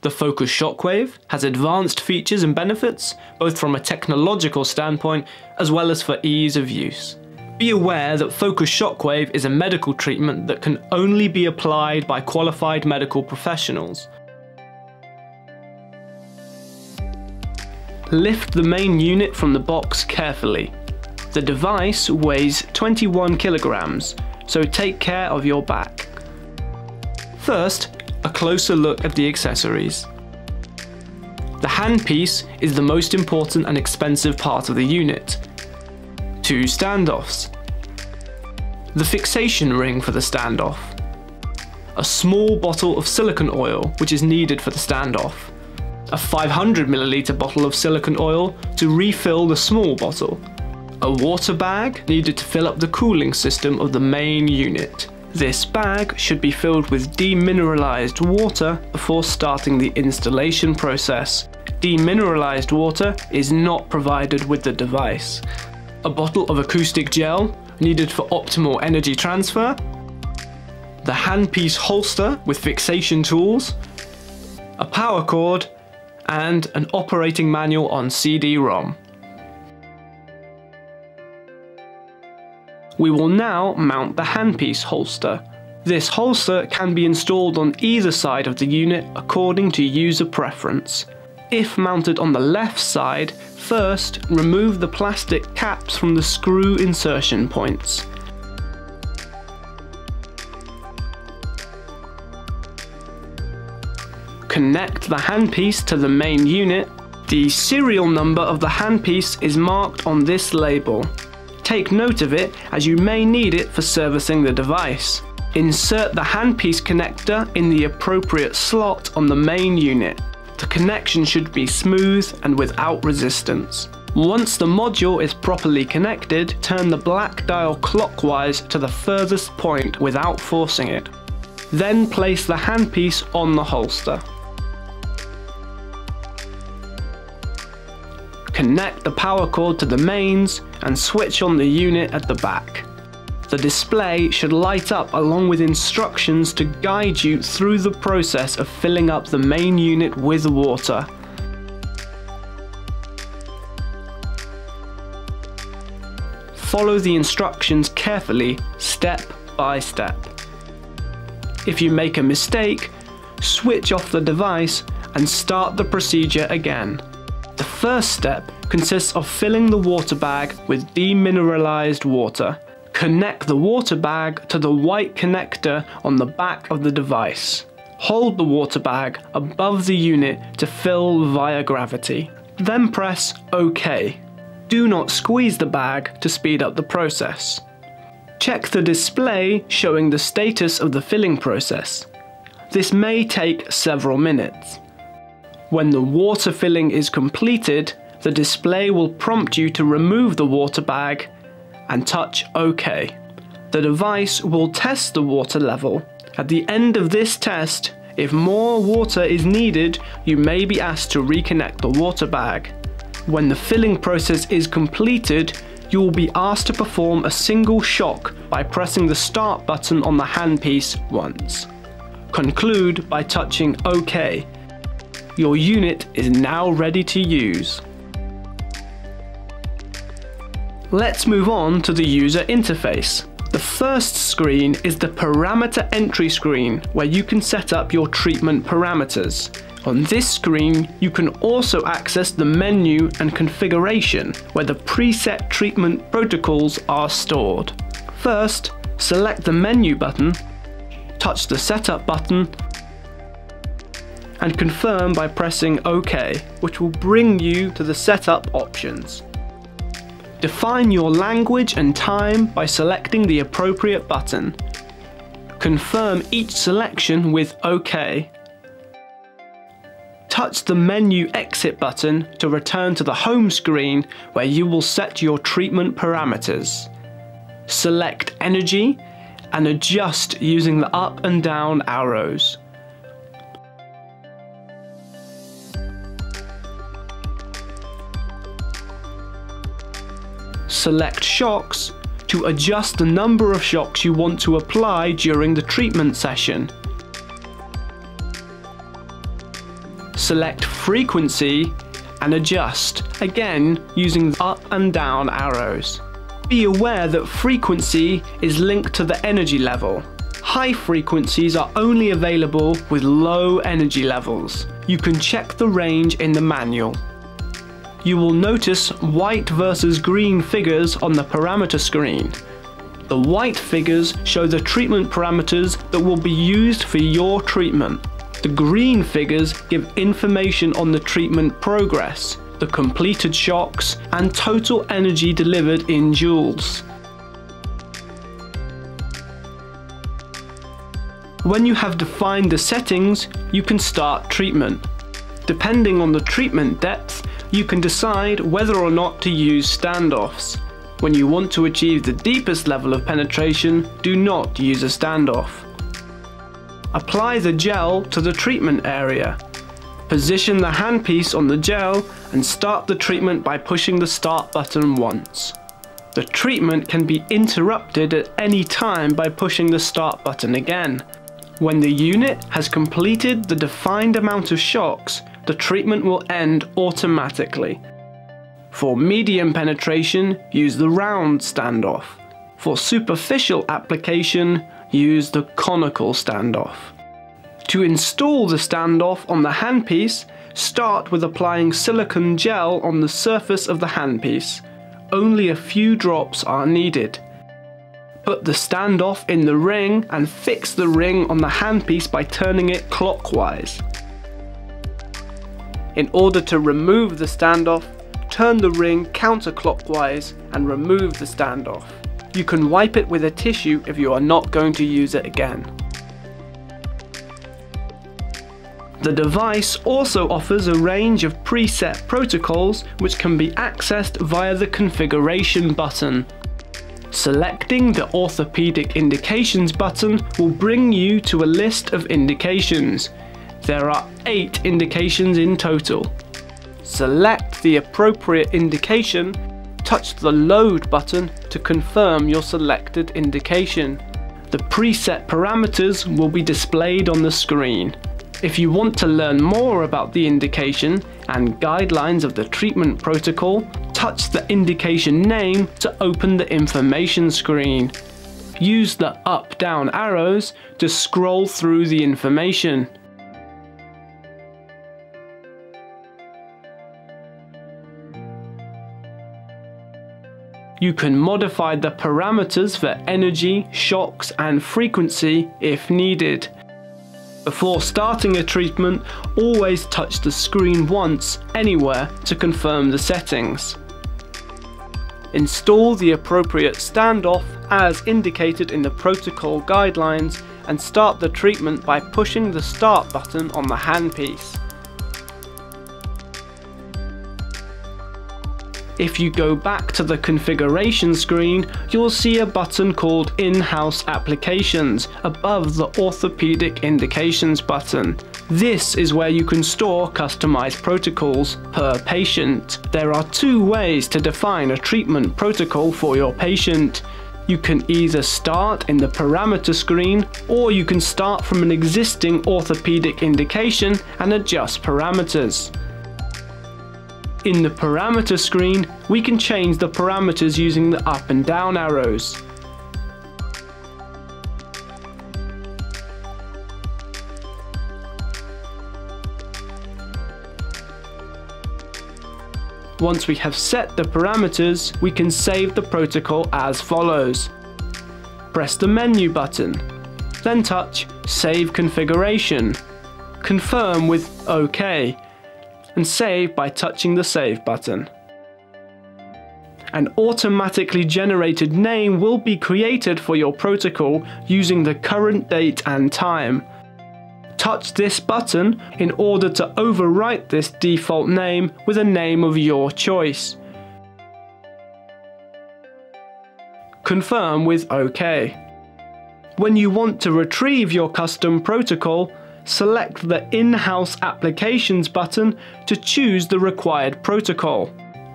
The Focus Shockwave has advanced features and benefits, both from a technological standpoint as well as for ease of use. Be aware that Focus Shockwave is a medical treatment that can only be applied by qualified medical professionals. Lift the main unit from the box carefully. The device weighs 21 kilograms, so take care of your back. First, a closer look at the accessories. The handpiece is the most important and expensive part of the unit. Two standoffs. The fixation ring for the standoff. A small bottle of silicone oil which is needed for the standoff. A 500ml bottle of silicone oil to refill the small bottle. A water bag needed to fill up the cooling system of the main unit. This bag should be filled with demineralized water before starting the installation process. Demineralized water is not provided with the device. A bottle of acoustic gel needed for optimal energy transfer. The handpiece holster with fixation tools. A power cord and an operating manual on CD-ROM. We will now mount the handpiece holster. This holster can be installed on either side of the unit according to user preference. If mounted on the left side, first remove the plastic caps from the screw insertion points. Connect the handpiece to the main unit. The serial number of the handpiece is marked on this label. Take note of it as you may need it for servicing the device. Insert the handpiece connector in the appropriate slot on the main unit. The connection should be smooth and without resistance. Once the module is properly connected, turn the black dial clockwise to the furthest point without forcing it. Then place the handpiece on the holster. Connect the power cord to the mains and switch on the unit at the back. The display should light up along with instructions to guide you through the process of filling up the main unit with water. Follow the instructions carefully, step by step. If you make a mistake, switch off the device and start the procedure again. The first step consists of filling the water bag with demineralized water. Connect the water bag to the white connector on the back of the device. Hold the water bag above the unit to fill via gravity. Then press OK. Do not squeeze the bag to speed up the process. Check the display showing the status of the filling process. This may take several minutes. When the water filling is completed, the display will prompt you to remove the water bag and touch OK. The device will test the water level. At the end of this test, if more water is needed, you may be asked to reconnect the water bag. When the filling process is completed, you will be asked to perform a single shock by pressing the start button on the handpiece once. Conclude by touching OK. Your unit is now ready to use. Let's move on to the user interface. The first screen is the parameter entry screen where you can set up your treatment parameters. On this screen, you can also access the menu and configuration where the preset treatment protocols are stored. First, select the menu button, touch the setup button, and confirm by pressing OK, which will bring you to the setup options. Define your language and time by selecting the appropriate button. Confirm each selection with OK. Touch the menu exit button to return to the home screen where you will set your treatment parameters. Select energy and adjust using the up and down arrows. Select shocks to adjust the number of shocks you want to apply during the treatment session. select frequency and adjust, again using the up and down arrows. Be aware that frequency is linked to the energy level. High frequencies are only available with low energy levels. You can check the range in the manual. You will notice white versus green figures on the parameter screen. The white figures show the treatment parameters that will be used for your treatment. The green figures give information on the treatment progress, the completed shocks, and total energy delivered in joules. When you have defined the settings, you can start treatment. Depending on the treatment depth, you can decide whether or not to use standoffs. When you want to achieve the deepest level of penetration, do not use a standoff. Apply the gel to the treatment area. Position the handpiece on the gel and start the treatment by pushing the start button once. The treatment can be interrupted at any time by pushing the start button again. When the unit has completed the defined amount of shocks, the treatment will end automatically. For medium penetration, use the round standoff. For superficial application, use the conical standoff. To install the standoff on the handpiece, start with applying silicone gel on the surface of the handpiece. Only a few drops are needed. Put the standoff in the ring and fix the ring on the handpiece by turning it clockwise. In order to remove the standoff, turn the ring counterclockwise and remove the standoff. You can wipe it with a tissue if you are not going to use it again. The device also offers a range of preset protocols which can be accessed via the configuration button. Selecting the orthopedic indications button will bring you to a list of indications. There are 8 indications in total. Select the appropriate indication, touch the load button to confirm your selected indication. The preset parameters will be displayed on the screen. If you want to learn more about the indication and guidelines of the treatment protocol, touch the indication name to open the information screen. Use the up-down arrows to scroll through the information. You can modify the parameters for energy, shocks and frequency if needed. Before starting a treatment, always touch the screen once, anywhere, to confirm the settings. Install the appropriate standoff as indicated in the protocol guidelines and start the treatment by pushing the start button on the handpiece. If you go back to the configuration screen, you'll see a button called In-House Applications above the Orthopedic Indications button. This is where you can store customized protocols per patient. There are two ways to define a treatment protocol for your patient. You can either start in the parameter screen or you can start from an existing orthopedic indication and adjust parameters. In the parameter screen, we can change the parameters using the up and down arrows. Once we have set the parameters, we can save the protocol as follows. Press the menu button, then touch Save Configuration. Confirm with OK and save by touching the save button. An automatically generated name will be created for your protocol using the current date and time. Touch this button in order to overwrite this default name with a name of your choice. Confirm with OK. When you want to retrieve your custom protocol, select the In-House Applications button to choose the required protocol.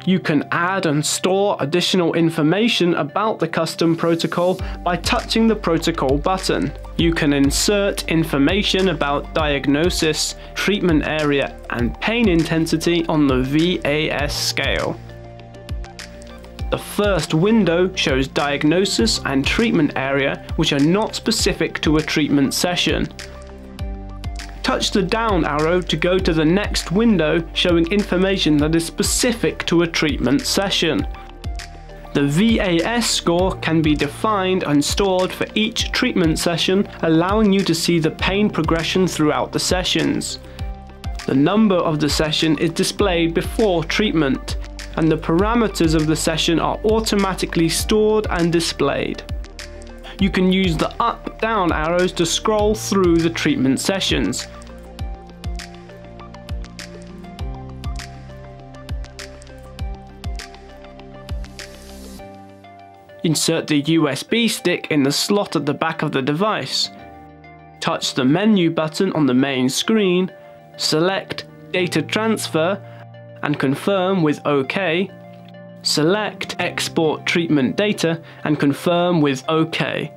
You can add and store additional information about the custom protocol by touching the protocol button. You can insert information about diagnosis, treatment area, and pain intensity on the VAS scale. The first window shows diagnosis and treatment area which are not specific to a treatment session. Touch the down arrow to go to the next window showing information that is specific to a treatment session. The VAS score can be defined and stored for each treatment session, allowing you to see the pain progression throughout the sessions. The number of the session is displayed before treatment, and the parameters of the session are automatically stored and displayed. You can use the up-down arrows to scroll through the treatment sessions. Insert the USB stick in the slot at the back of the device. Touch the menu button on the main screen, select Data Transfer and confirm with OK. Select Export Treatment Data and confirm with OK.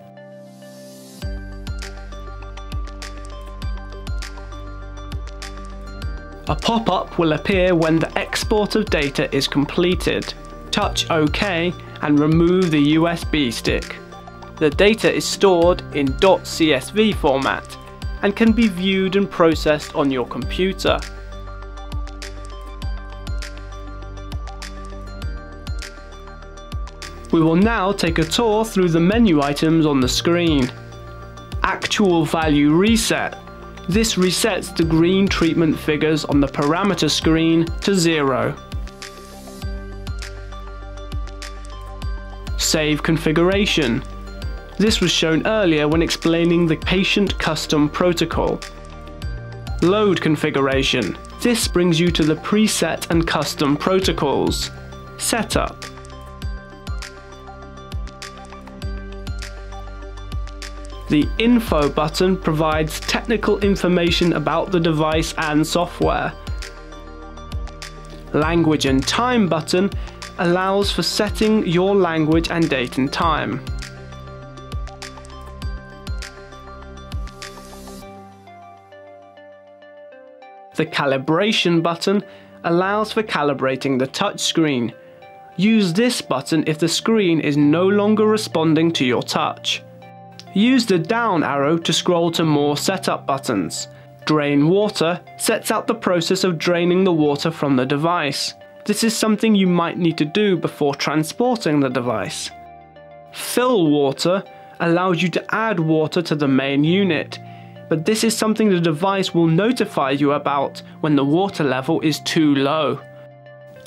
A pop-up will appear when the export of data is completed. Touch OK and remove the USB stick. The data is stored in .csv format and can be viewed and processed on your computer. We will now take a tour through the menu items on the screen. Actual value reset. This resets the green treatment figures on the parameter screen to zero. Save configuration. This was shown earlier when explaining the patient custom protocol. Load configuration. This brings you to the preset and custom protocols. Setup. The Info button provides technical information about the device and software. Language and Time button allows for setting your language and date and time. The Calibration button allows for calibrating the touchscreen. Use this button if the screen is no longer responding to your touch. Use the down arrow to scroll to more setup buttons. Drain water sets out the process of draining the water from the device. This is something you might need to do before transporting the device. Fill water allows you to add water to the main unit, but this is something the device will notify you about when the water level is too low.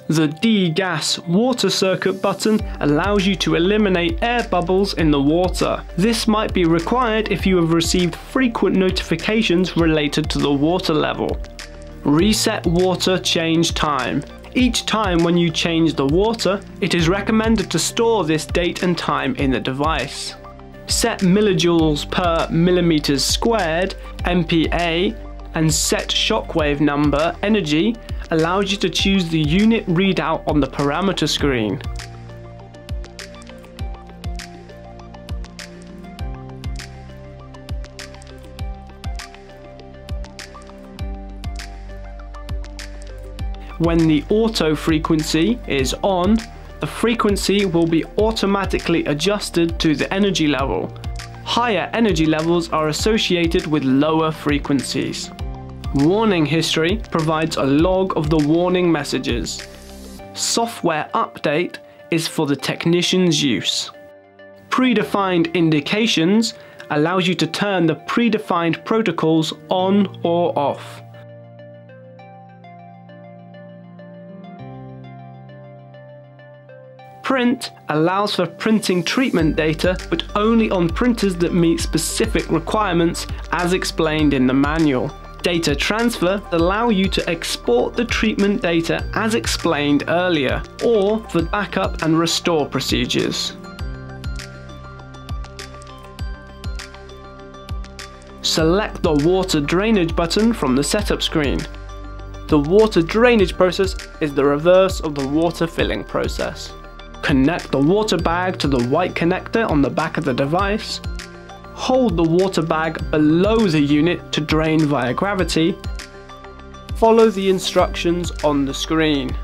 The degas water circuit button allows you to eliminate air bubbles in the water. This might be required if you have received frequent notifications related to the water level. Reset water change time. Each time when you change the water, it is recommended to store this date and time in the device. Set millijoules per millimeters squared, MPa, and set shockwave number, energy, allows you to choose the unit readout on the parameter screen. When the auto frequency is on, the frequency will be automatically adjusted to the energy level. Higher energy levels are associated with lower frequencies. Warning history provides a log of the warning messages. Software update is for the technician's use. Predefined indications allows you to turn the predefined protocols on or off. Print allows for printing treatment data, but only on printers that meet specific requirements as explained in the manual. Data transfer allow you to export the treatment data as explained earlier, or for backup and restore procedures. Select the water drainage button from the setup screen. The water drainage process is the reverse of the water filling process. Connect the water bag to the white connector on the back of the device. Hold the water bag below the unit to drain via gravity. Follow the instructions on the screen.